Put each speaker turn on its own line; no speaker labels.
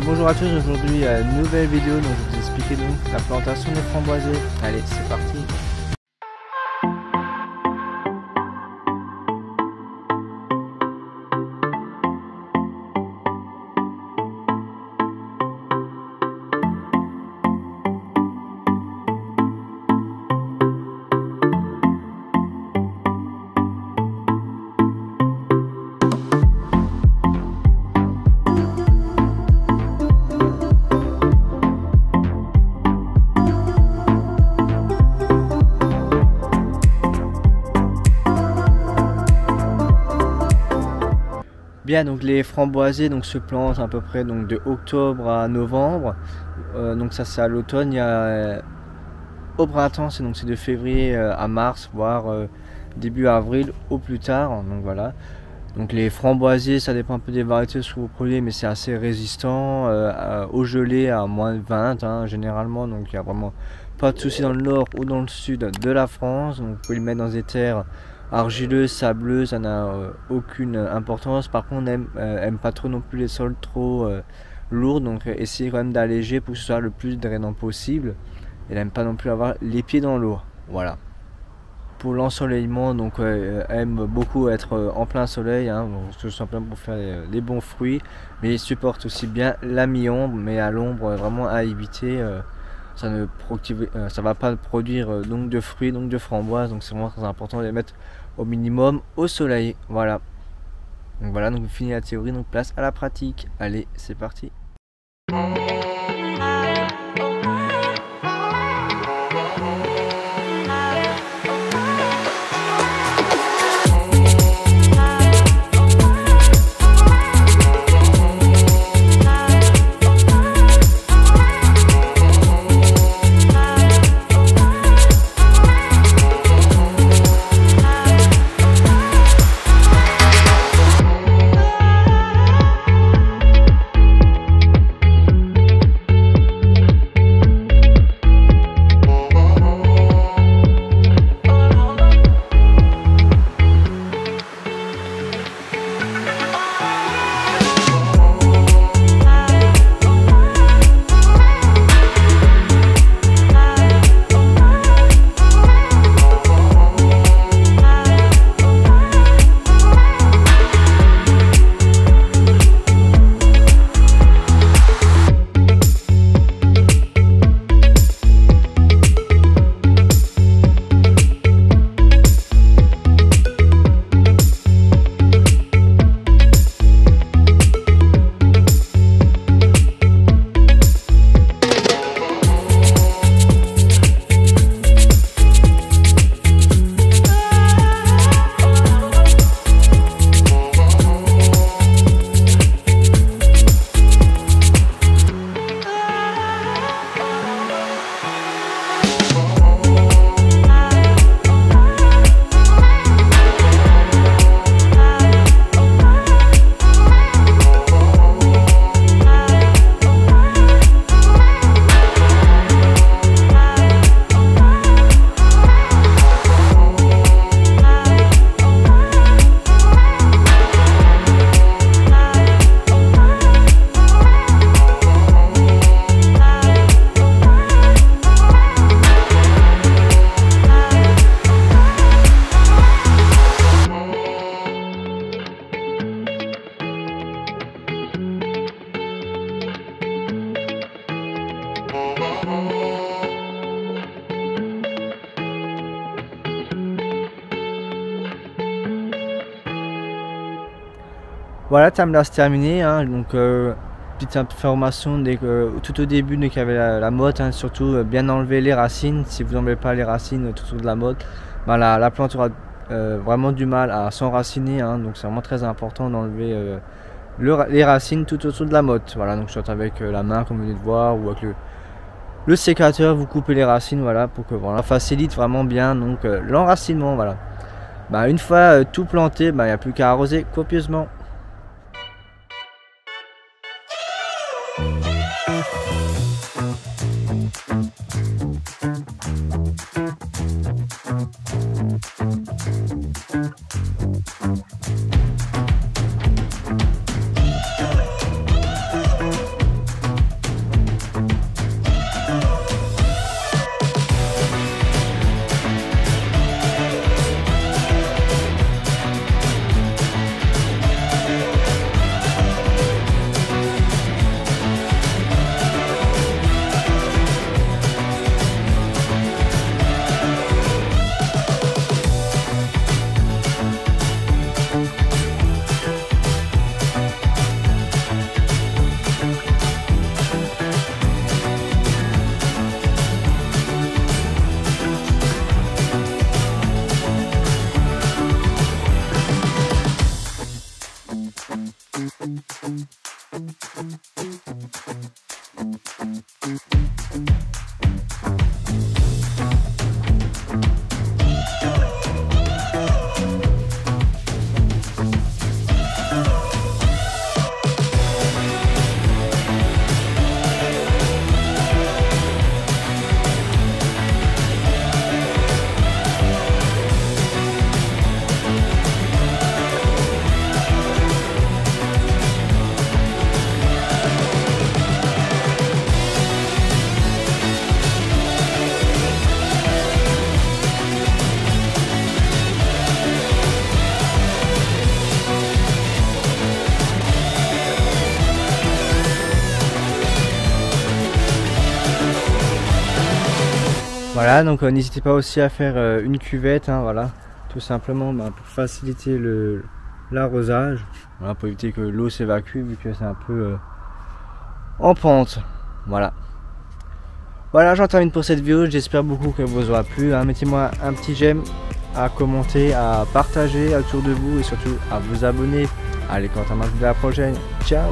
Bonjour à tous, aujourd'hui nouvelle vidéo, donc je vais vous expliquer donc la plantation des framboisiers. Allez, c'est parti Bien, donc les framboisiers donc, se plantent à peu près de octobre à novembre. Euh, donc ça c'est à l'automne. Euh, au printemps, c'est donc de février euh, à mars, voire début avril au plus tard. Donc voilà. Donc les framboisiers, ça dépend un peu des variétés que vous prenez, mais c'est assez résistant au gelé à moins de 20 hein, généralement. Donc il n'y a vraiment pas de souci dans le nord ou dans le sud de la France. Donc vous pouvez le mettre dans des terres argileux, sableux, ça n'a euh, aucune importance. Par contre, on euh, pas trop non plus les sols trop euh, lourds, donc essayez quand même d'alléger pour que ce soit le plus drainant possible. Et n'aime pas non plus avoir les pieds dans l'eau. Voilà. Pour l'ensoleillement, donc aime beaucoup être en plein soleil, hein, tout simplement pour faire les, bons fruits, mais il supporte aussi bien la mi-ombre, mais à l'ombre vraiment à éviter ça ne ça va pas produire donc de fruits donc de framboises donc c'est vraiment très important de les mettre au minimum au soleil. Voilà. Donc voilà, donc fini la théorie, donc place à la pratique. Allez, c'est parti. Voilà, time là terminé. Hein, donc, euh, petite information dès que, tout au début, dès qu'il y avait la, motte, hein, surtout euh, bien enlever les racines. Si vous n'enlevez pas les racines tout autour de la motte, ben, la, plante aura euh, vraiment du mal à s'enraciner. Hein, donc, c'est vraiment très important d'enlever les racines tout autour de la motte. Voilà, donc soit avec la main, comme vous venez de voir, ou avec le, sécateur, vous coupez les racines, voilà, pour que voilà, facilite vraiment bien donc l'enracinement. Voilà. Ben, une fois tout planté, il n'y a plus qu'à arroser copieusement. thank you Voilà, donc euh, n'hésitez pas aussi à faire euh, une cuvette, hein, voilà, tout simplement bah, pour faciliter le l'arrosage, pour éviter que l'eau s'évacue vu que c'est un peu euh, en pente. Voilà. Voilà, j'en termine pour cette vidéo, j'espère beaucoup que vous aura plu. Hein. Mettez-moi un petit j'aime, à commenter, à partager autour de vous et surtout à vous abonner. Allez, quand on marche de la prochaine, ciao